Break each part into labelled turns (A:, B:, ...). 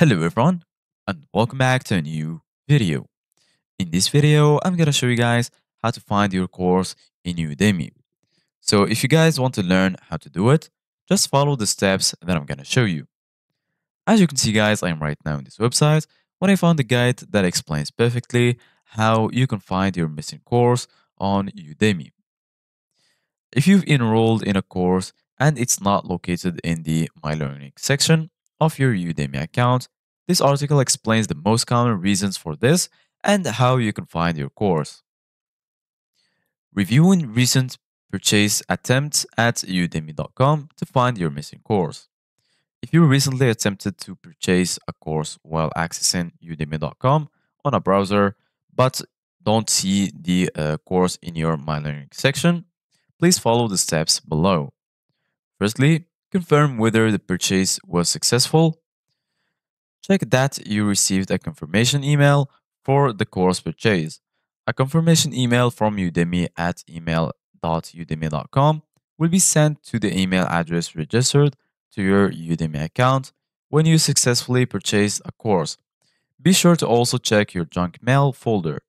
A: Hello everyone and welcome back to a new video. In this video, I'm gonna show you guys how to find your course in Udemy. So if you guys want to learn how to do it, just follow the steps that I'm gonna show you. As you can see guys, I am right now on this website when I found a guide that explains perfectly how you can find your missing course on Udemy. If you've enrolled in a course and it's not located in the My Learning section, of your Udemy account, this article explains the most common reasons for this and how you can find your course. Reviewing recent purchase attempts at udemy.com to find your missing course. If you recently attempted to purchase a course while accessing udemy.com on a browser but don't see the uh, course in your My Learning section, please follow the steps below. Firstly, confirm whether the purchase was successful. Check that you received a confirmation email for the course purchase. A confirmation email from Udemy at email.udemy.com will be sent to the email address registered to your Udemy account when you successfully purchase a course. Be sure to also check your junk mail folder.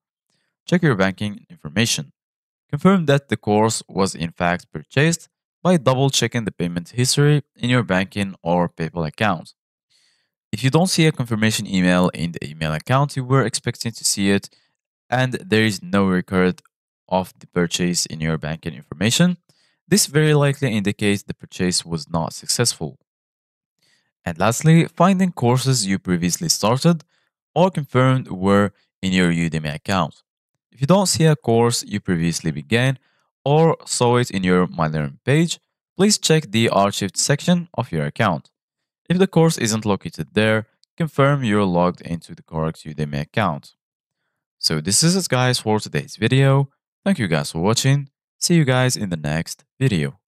A: Check your banking information. Confirm that the course was in fact purchased by double checking the payment history in your banking or PayPal account. If you don't see a confirmation email in the email account you were expecting to see it, and there is no record of the purchase in your banking information, this very likely indicates the purchase was not successful. And lastly, finding courses you previously started or confirmed were in your Udemy account. If you don't see a course you previously began or saw it in your My Learning page, please check the archived section of your account. If the course isn't located there, confirm you're logged into the correct Udemy account. So this is it guys for today's video. Thank you guys for watching. See you guys in the next video.